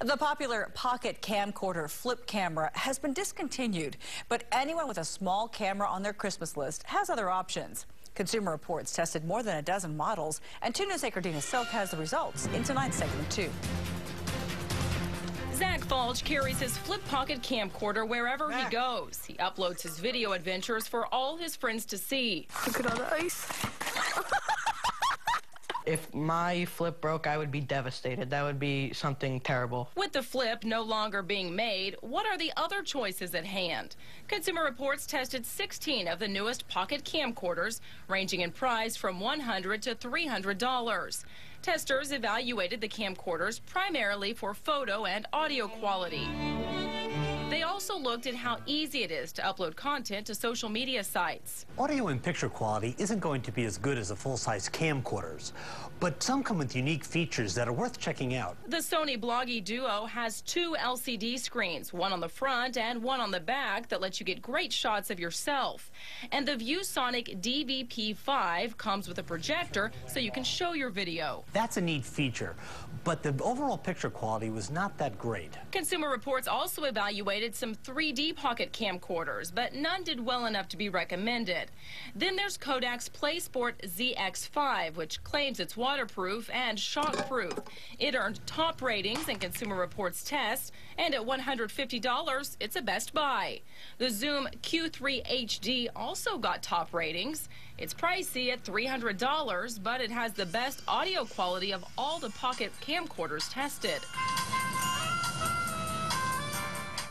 The popular pocket camcorder flip camera has been discontinued, but anyone with a small camera on their Christmas list has other options. Consumer Reports tested more than a dozen models, and 2 News anchor Dina Silk has the results in tonight's segment 2. Zach Falch carries his flip pocket camcorder wherever he goes. He uploads his video adventures for all his friends to see. Look at all the ice. If my flip broke, I would be devastated. That would be something terrible. With the flip no longer being made, what are the other choices at hand? Consumer Reports tested 16 of the newest pocket camcorders, ranging in price from 100 to $300. Testers evaluated the camcorders primarily for photo and audio quality. They also looked at how easy it is to upload content to social media sites. Audio and picture quality isn't going to be as good as the full-size camcorders, but some come with unique features that are worth checking out. The Sony Bloggie Duo has two LCD screens, one on the front and one on the back that lets you get great shots of yourself. And the ViewSonic DVP5 comes with a projector so you can show your video. That's a neat feature, but the overall picture quality was not that great. Consumer Reports also evaluated some 3D pocket camcorders, but none did well enough to be recommended. Then there's Kodak's PlaySport ZX5, which claims it's waterproof and shockproof. It earned top ratings in Consumer Reports test, and at $150, it's a best buy. The Zoom Q3 HD also got top ratings. It's pricey at $300, but it has the best audio quality of all the pocket camcorders tested.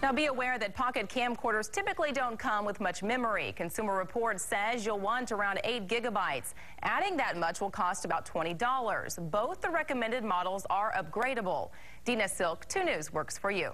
Now be aware that pocket camcorders typically don't come with much memory. Consumer Reports says you'll want around 8 gigabytes. Adding that much will cost about $20. Both the recommended models are upgradable. Dina Silk, 2 News works for you.